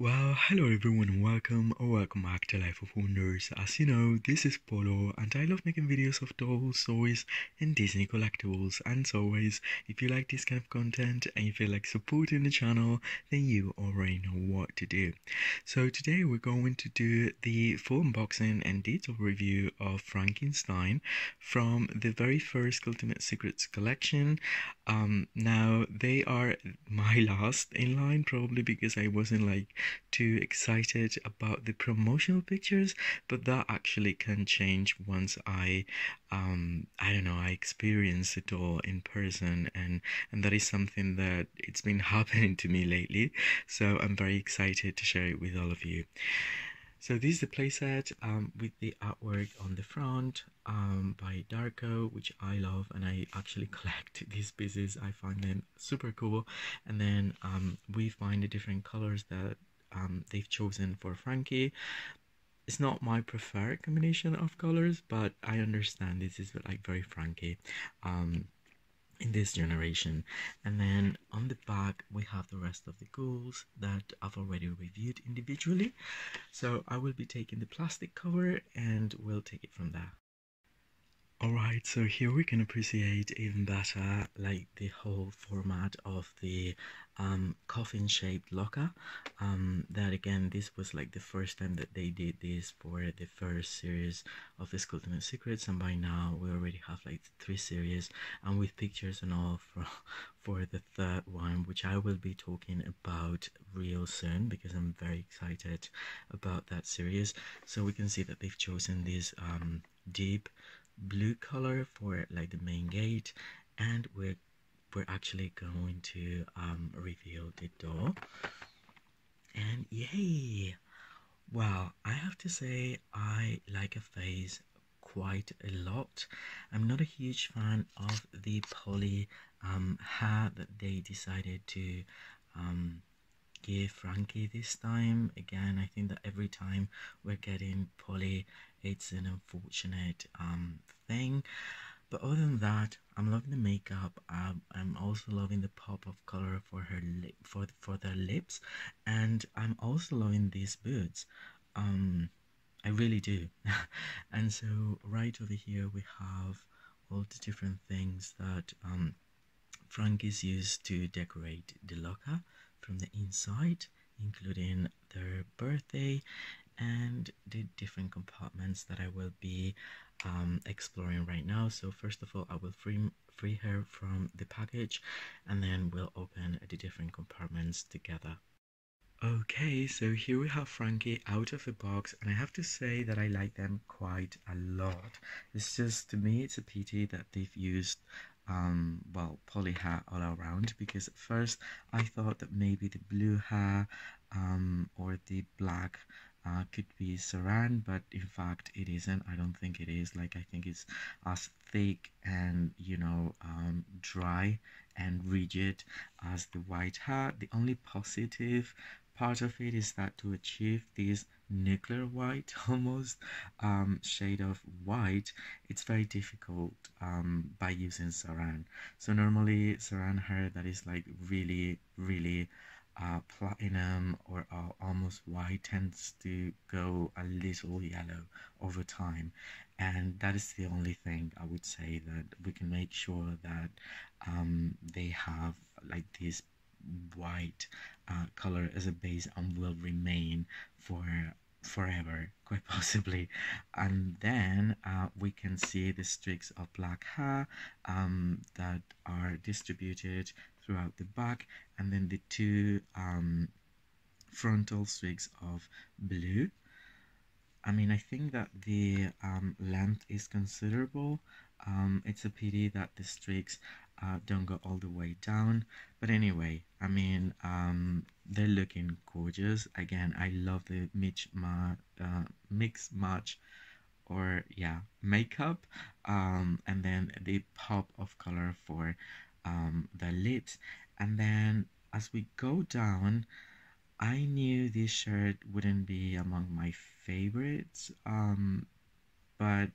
Well, hello everyone and welcome or welcome back to Life of Wonders. As you know, this is Polo and I love making videos of dolls, toys and Disney collectibles. And as always, if you like this kind of content and you feel like supporting the channel, then you already know what to do. So today we're going to do the full unboxing and detailed review of Frankie Stein from the very first Skulltimate Secrets collection. Um, now they are my last in line probably because I wasn't like too excited about the promotional pictures, but that actually can change once I, um, I don't know, I experience it all in person, and and that is something that it's been happening to me lately. So I'm very excited to share it with all of you. So this is the playset um, with the artwork on the front um, by Darko, which I love, and I actually collect these pieces. I find them super cool, and then um, we find the different colors that um, they've chosen for Frankie. It's not my preferred combination of colors, but I understand this is like very Frankie um, in this generation. And then on the back, we have the rest of the ghouls that I've already reviewed individually. So I will be taking the plastic cover and we'll take it from there. Alright, so here we can appreciate even better like the whole format of the um, coffin shaped locker. Um, that again, this was like the first time that they did this for the first series of the Skulltimate Secrets, and by now we already have like three series and with pictures and all for, for the third one, which I will be talking about real soon because I'm very excited about that series. So we can see that they've chosen this um, deep blue color for like the main gate and we're we're actually going to um, reveal the door. And yay! Well i have to say i like a face quite a lot. I'm not a huge fan of the poly um, hair that they decided to um, give Frankie this time. Again, I think that every time we're getting poly, it's an unfortunate um, thing. But other than that, I'm loving the makeup. Um, I'm also loving the pop of color for her lip for for their lips, and I'm also loving these boots. Um, I really do. and so right over here we have all the different things that um, Frank is used to decorate the locker from the inside, including their birthday and the different compartments that I will be um, exploring right now. So first of all, I will free free her from the package, and then we'll open the different compartments together. Okay, so here we have Frankie out of the box, and I have to say that I like them quite a lot. It's just, to me, it's a pity that they've used um, well, poly hair all around because at first I thought that maybe the blue hair um, or the black uh, could be saran, but in fact it isn't. I don't think it is. Like I think it's as thick and you know um, dry and rigid as the white hair. The only positive part of it is that to achieve this nuclear white almost um, shade of white it's very difficult um, by using saran. So normally saran hair that is like really really uh, platinum or uh, almost white tends to go a little yellow over time. And that is the only thing I would say that we can make sure that um, they have like this white uh, color as a base and will remain for forever quite possibly. And then uh, we can see the streaks of black hair um, that are distributed throughout the back and then the two um, frontal streaks of blue. I mean I think that the um, length is considerable. Um, it's a pity that the streaks uh, don't go all the way down. But anyway i mean um, they're looking gorgeous. Again i love the mix, ma- uh, mix match or yeah makeup. Um, and then the pop of color for um, the lips. And then as we go down i knew this shirt wouldn't be among my favorites. Um, but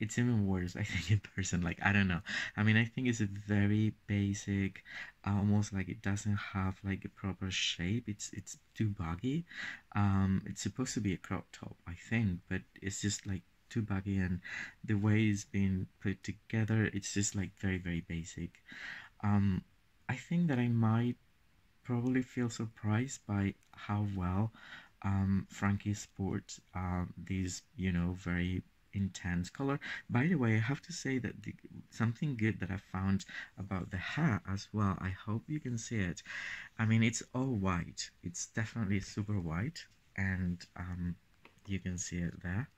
it's even worse i think in person like i don't know. I mean i think it's a very basic almost like it doesn't have like a proper shape. It's it's too baggy. Um it's supposed to be a crop top i think but it's just like too baggy and the way it's been put together it's just like very very basic. Um i think that i might probably feel surprised by how well um frankie sports um these you know very intense color. By the way, I have to say that the, something good that I found about the hair as well. I hope you can see it. I mean, it's all white. It's definitely super white, and um, you can see it there.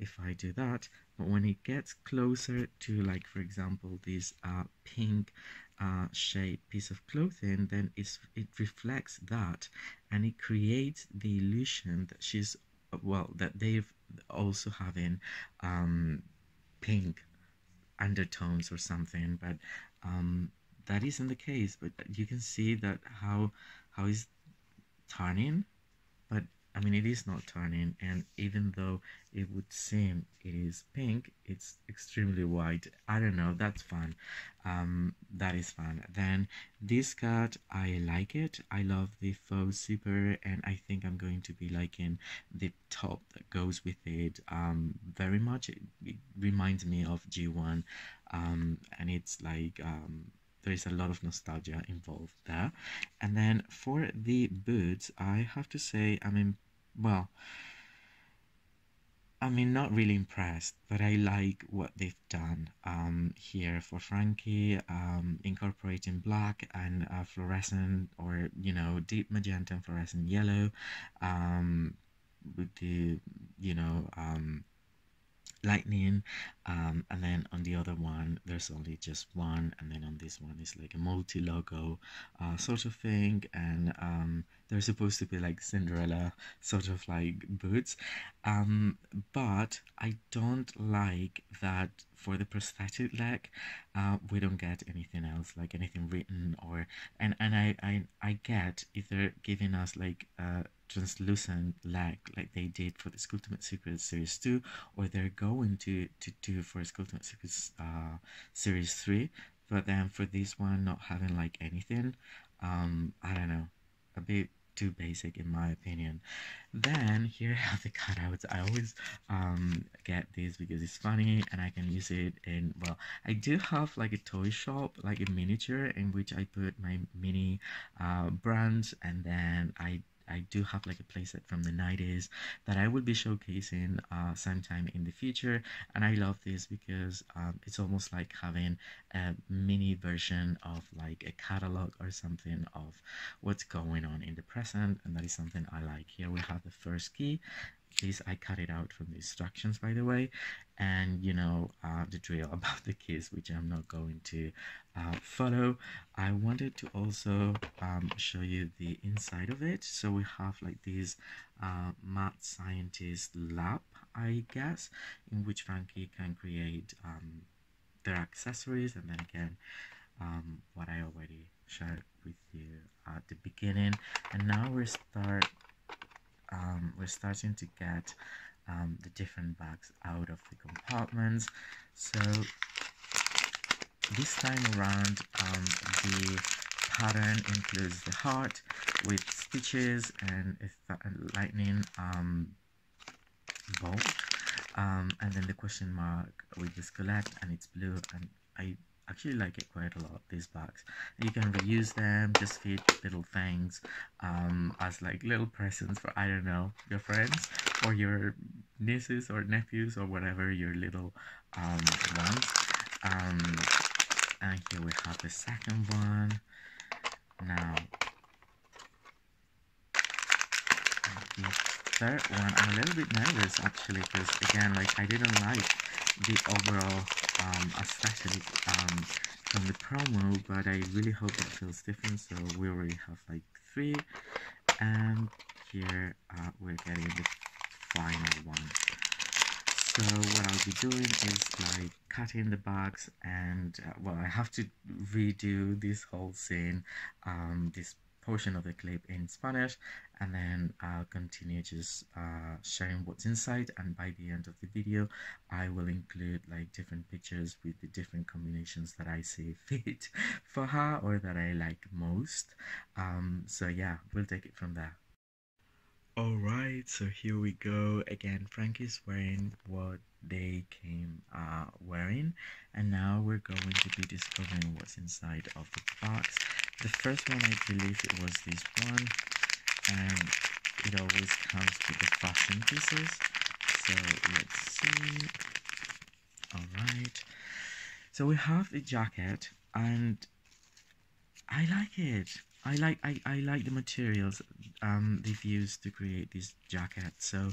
If I do that, but when it gets closer to, like for example, this uh, pink uh, shade piece of clothing, then it's it reflects that, and it creates the illusion that she's well that they've also having um, pink undertones or something but um, that isn't the case but you can see that how how is turning but I mean, it is not turning, and even though it would seem it is pink, it's extremely white. I don't know, that's fun. Um, that is fun. Then this cut, I like it. I love the faux super, and I think I'm going to be liking the top that goes with it um, very much. It, it reminds me of G1, um, and it's like um, there is a lot of nostalgia involved there. And then for the boots, I have to say, I mean, well, I mean, not really impressed, but I like what they've done um, here for Frankie, um, incorporating black and uh, fluorescent or, you know, deep magenta and fluorescent yellow um, with the, you know, um, lightning um, and then on the other one there's only just one and then on this one is like a multi logo uh, sort of thing and um, they're supposed to be like Cinderella sort of like boots. Um, but I don't like that for the prosthetic leg uh, we don't get anything else like anything written or and and I I, I get if they're giving us like uh, translucent leg like they did for the Skulltimate Secrets Series 2 or they're going to, to do for the Skulltimate Secrets uh, Series 3 but then for this one not having like anything um I don't know a bit too basic in my opinion. Then here have the cutouts. I always um get these because it's funny and I can use it in well I do have like a toy shop like a miniature in which I put my mini uh brands and then I I do have like a playset from the 90s that I will be showcasing uh, sometime in the future. And I love this because um, it's almost like having a mini version of like a catalog or something of what's going on in the present. And that is something I like. Here we have the first key this I cut it out from the instructions by the way. And you know uh, the drill about the keys which I'm not going to uh, follow. I wanted to also um, show you the inside of it. So we have like this uh, mad scientist lab I guess in which Frankie can create um, their accessories and then again um, what I already shared with you at the beginning. And now we start um, we're starting to get um, the different bags out of the compartments. So this time around um, the pattern includes the heart with stitches and a lightning um, bolt um, and then the question mark with the skelet and it's blue and I actually like it quite a lot these bags you can reuse them just fit little things um, as like little presents for I don't know your friends or your nieces or nephews or whatever your little um, ones. Um, and here we have the second one. Now the third one I'm a little bit nervous actually because again like I didn't like the overall um, aesthetic um, from the promo but I really hope it feels different. So we already have like three and here uh, we're getting the final one. So what I'll be doing is like cutting the bags and uh, well I have to redo this whole scene um, this portion of the clip in Spanish and then I'll continue just uh, sharing what's inside and by the end of the video I will include like different pictures with the different combinations that I see fit for her or that I like most um, so yeah we'll take it from there Alright, so here we go. Again, Frank is wearing what they came uh, wearing, and now we're going to be discovering what's inside of the box. The first one, I believe it was this one, and it always comes with the fashion pieces. So let's see. Alright, so we have the jacket, and I like it. I like I, I like the materials um, they've used to create this jacket. So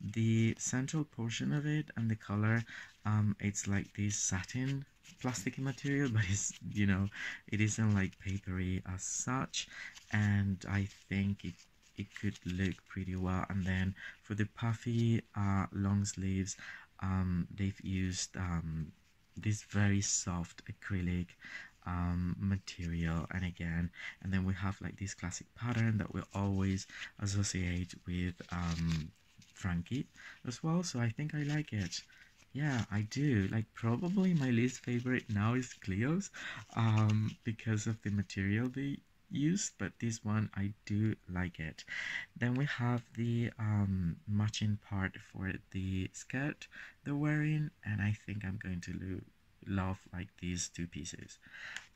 the central portion of it and the color, um, it's like this satin plasticky material, but it's you know it isn't like papery as such, and I think it it could look pretty well. And then for the puffy uh, long sleeves, um, they've used um, this very soft acrylic um, material. And again and then we have like this classic pattern that we always associate with um, Frankie as well. So I think I like it yeah I do. Like probably my least favorite now is Cleo's um, because of the material they used but this one I do like it. Then we have the um, matching part for the skirt they're wearing and I think I'm going to love like these two pieces.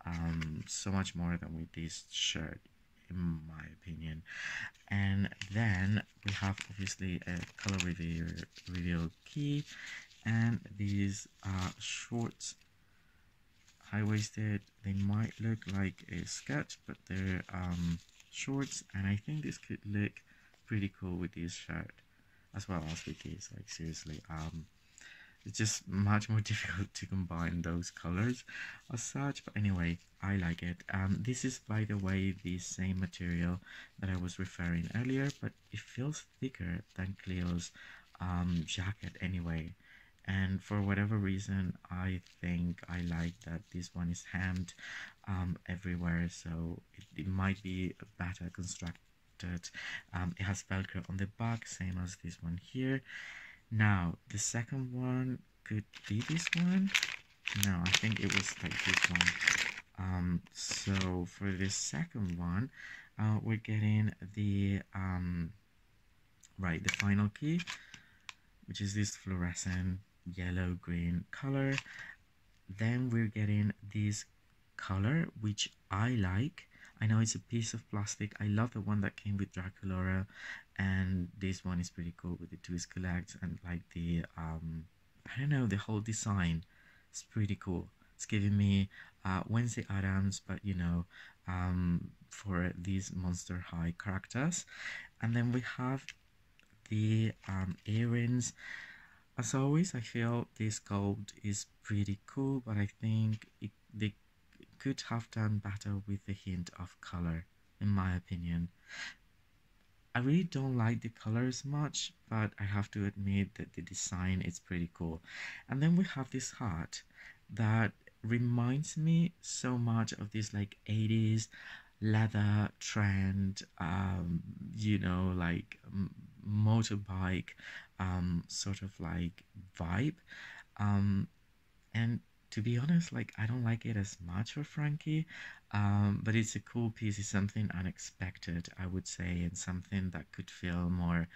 Um, so much more than with this shirt in my opinion. And then we have obviously a color reveal reveal key and these are shorts high-waisted. They might look like a skirt but they're um, shorts and I think this could look pretty cool with this shirt as well as with this like seriously um it's just much more difficult to combine those colors as such but anyway I like it. Um, this is by the way the same material that I was referring earlier but it feels thicker than Cleo's um, jacket anyway and for whatever reason I think I like that this one is hemmed um, everywhere so it, it, might be better constructed um, it has velcro on the back same as this one here now, the second one could be this one. No, I think it was like this one. Um, so for this second one, uh, we're getting the, um, right, the final key, which is this fluorescent yellow green color. Then we're getting this color, which I like. I know it's a piece of plastic. I love the one that came with Draculaura and this one is pretty cool with the twist collects and like the um i don't know the whole design it's pretty cool it's giving me uh wednesday addams but you know um for these monster high characters and then we have the um earrings as always i feel this gold is pretty cool but i think it, they could have done better with a hint of color in my opinion I really don't like the colors much, but I have to admit that the design is pretty cool. And then we have this heart that reminds me so much of this like 80s leather trend, um, you know, like motorbike um, sort of like vibe. Um, and to be honest, like I don't like it as much for Frankie, um, but it's a cool piece. It's something unexpected, I would say, and something that could feel more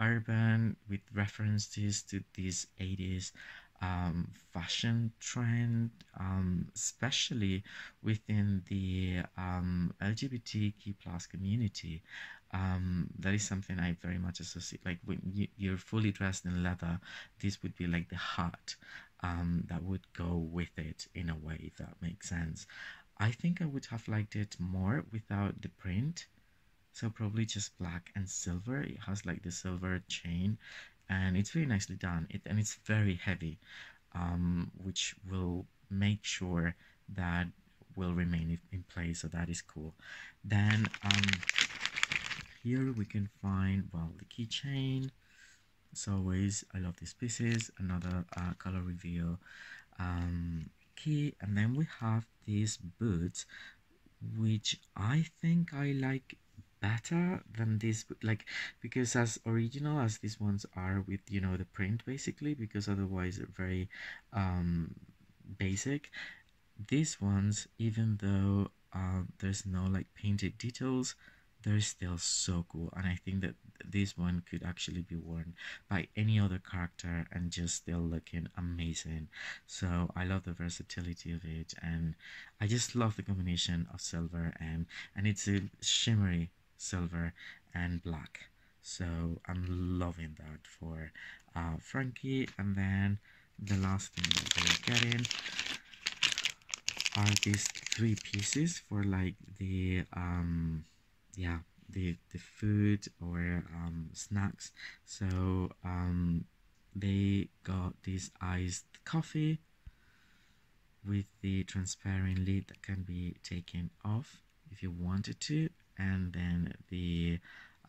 urban with references to this 80s um, fashion trend, um, especially within the um, LGBTQ plus community. Um, that is something I very much associate. Like when you, you're fully dressed in leather, this would be like the heart um, that would go with it in a way, if that makes sense. I think I would have liked it more without the print. So probably just black and silver. It has like the silver chain and it's very nicely done. It and it's very heavy, um, which will make sure that will remain in place. So that is cool. Then um, here we can find well the keychain. As always i love these pieces. Another uh, color reveal um, key. And then we have these boots which I think I like better than this like because as original as these ones are with you know the print basically because otherwise they're very um basic. These ones even though uh, there's no like painted details they're still so cool and i think that this one could actually be worn by any other character and just still looking amazing. So i love the versatility of it and i just love the combination of silver and and it's a shimmery silver and black. So i'm loving that for uh, frankie. And then the last thing that we're getting are these three pieces for like the um yeah the the food or um snacks. So um they got this iced coffee with the transparent lid that can be taken off if you wanted to and then the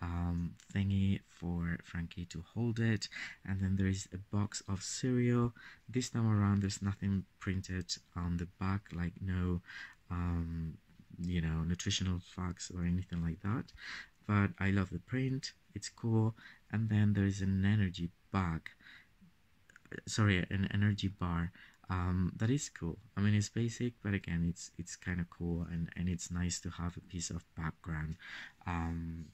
um, thingy for Frankie to hold it. And then there is a box of cereal. This time around there's nothing printed on the back like no um, you know nutritional facts or anything like that. But I love the print. It's cool. And then there is an energy bag. Sorry an energy bar um, that is cool. I mean it's basic but again it's it's kind of cool and and it's nice to have a piece of background um,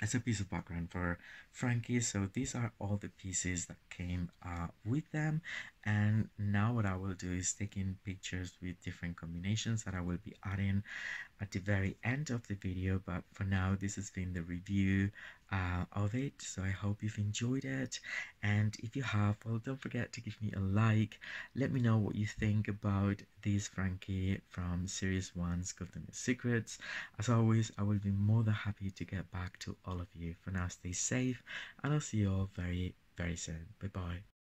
as a piece of background for Frankie. So these are all the pieces that came uh, with them. And now what I will do is taking pictures with different combinations that I will be adding at the very end of the video. But for now, this has been the review uh, of it. So I hope you've enjoyed it. And if you have, well, don't forget to give me a like. Let me know what you think about this Frankie from Series 1's Golden Secrets. As always, I will be more than happy to get back to all of you. For now, stay safe, and I'll see you all very, very soon. Bye bye.